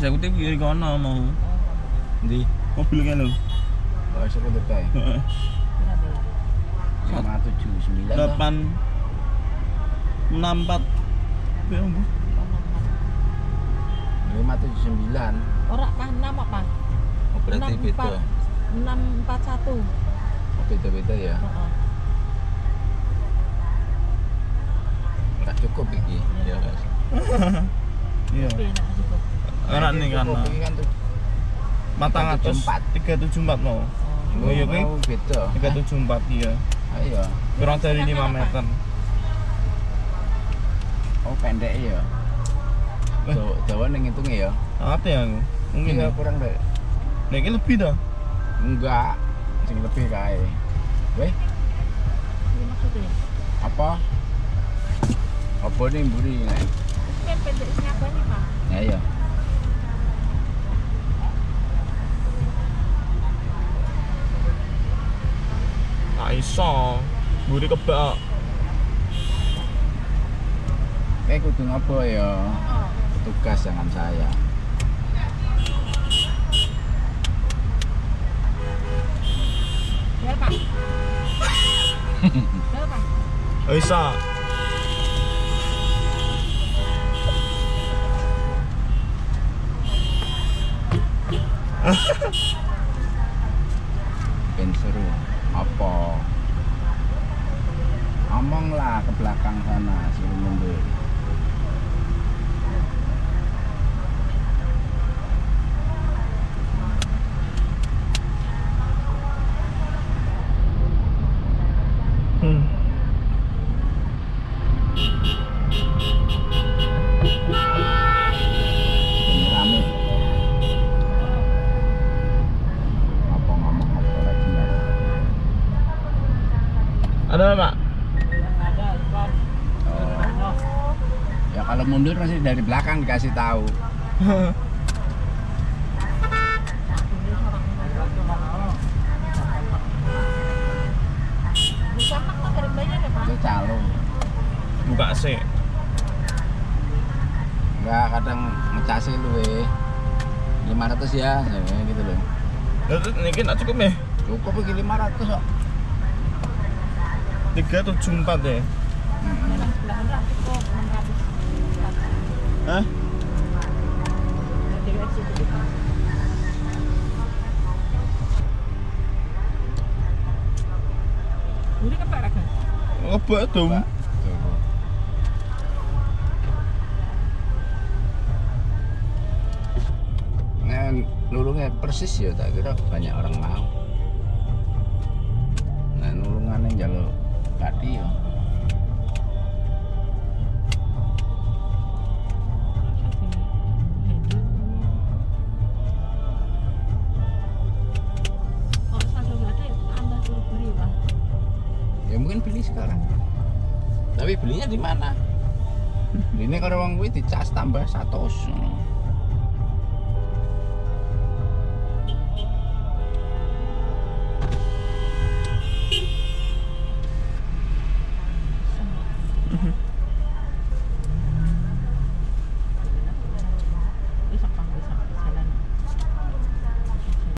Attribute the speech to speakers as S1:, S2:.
S1: eksekutif kiri kono mau.
S2: Di
S1: Mobilnya lho.
S2: Oh, eksekutif kae.
S1: Heeh.
S2: Lima tujuh sembilan. lah.
S1: 8 64 Ya ampun.
S2: Lima tujuh sembilan.
S3: Ora apa enam apa?
S2: Oh, berarti
S3: Enam
S2: beda.
S3: empat. Enam empat satu.
S2: Oh, beda-beda ya.
S3: Heeh.
S2: Enggak cukup iki. Ya, guys.
S1: Iya.
S3: Enak.
S1: Ora nih kan.
S2: Iki kan.
S1: Matang atas
S2: 374.
S1: 374 mau.
S3: Oh.
S1: Oh, iya, kuwi.
S2: Oh, beda.
S1: 374 iya.
S2: Ayo.
S1: Kurang dari 5 meter.
S2: Oh, pendek ya. Dawa ning ngitungnya ya.
S1: Ate aku. Mungkin
S2: Iya,
S1: ya.
S2: kurang deh.
S1: Nek iki lebih dah.
S2: Enggak. Sing lebih kae. Weh,
S3: Ini maksudnya.
S2: apa? Apa nih mburi nih?
S3: Kan pendek siapa nih pak?
S2: Ya iya.
S1: Tak iso. Mburi kebak.
S2: Kayak kudu ngapa ya?
S3: Oh.
S2: Tugas jangan saya.
S3: Ya pak. Ya pak.
S1: Oh, iso.
S2: Ben seru. Apa? Ngomonglah ke belakang sana, suruh mundur.
S1: Hmm.
S2: Ben rame. Apa ngomong apa lagi ya?
S1: Ada Pak?
S2: Oh. Ya kalau mundur masih dari belakang dikasih tahu. Itu calo.
S1: Buka sih.
S2: Enggak kadang ngecasi lu eh. 500 ya, gitu loh.
S1: Niki tak cukup ya?
S2: Cukup iki 500 kok.
S1: 374 ya.
S3: Yang sebelah kan kok enam ratus.
S1: Hah?
S3: Kan?
S1: Kebak dong.
S2: Nah, nulungnya persis ya tak kira banyak orang mau. Mungkin beli sekarang. Tapi belinya di mana? Belinya kalau uang gue dicas tambah satu.